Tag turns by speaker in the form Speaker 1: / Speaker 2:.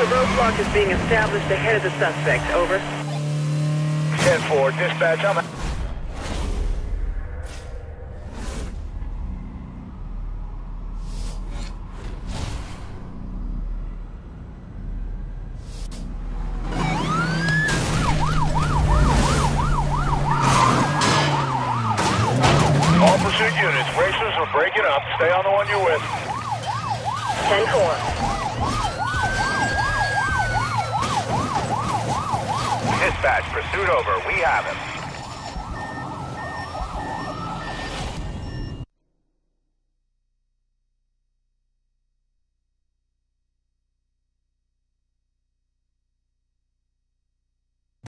Speaker 1: is being established ahead of the suspect. Over.
Speaker 2: 10-4, dispatch, I'm... All pursuit units, racers are breaking up. Stay on the one you're with.
Speaker 1: 10-4.
Speaker 2: Dispatch, pursuit over. We have him.